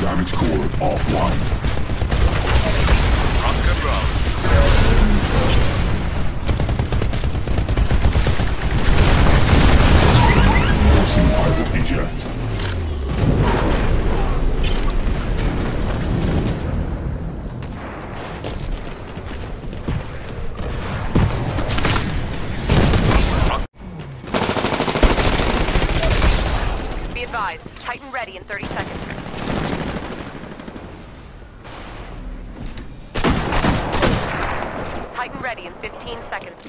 Damage core offline. Rock and roll. Forcing pilot eject. Be advised, Titan ready in 30 seconds. Titan ready in 15 seconds.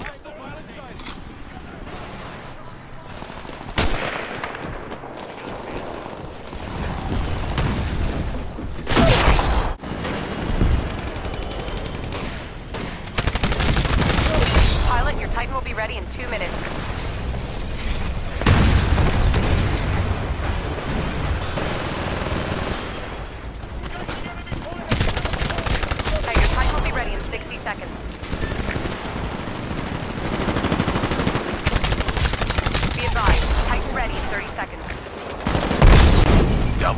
Pilot, your Titan will be ready in two minutes. Okay, your Titan will be ready in 60 seconds. Be advised, Titan ready in 30 seconds.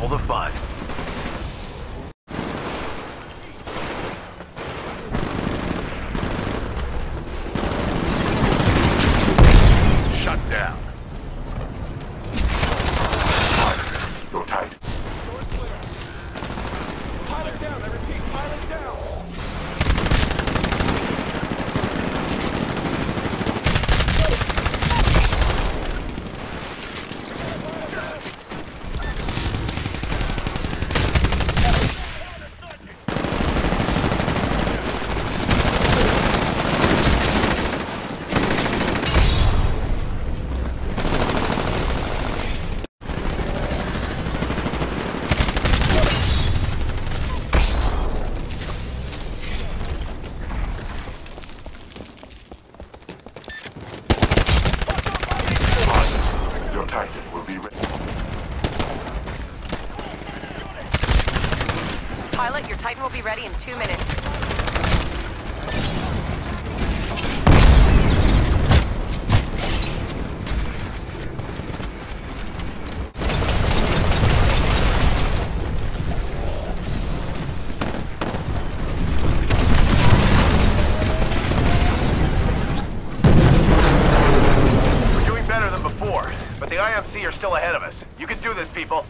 Double the fun. Pilot, your Titan will be ready in two minutes. We're doing better than before, but the IMC are still ahead of us. You can do this, people.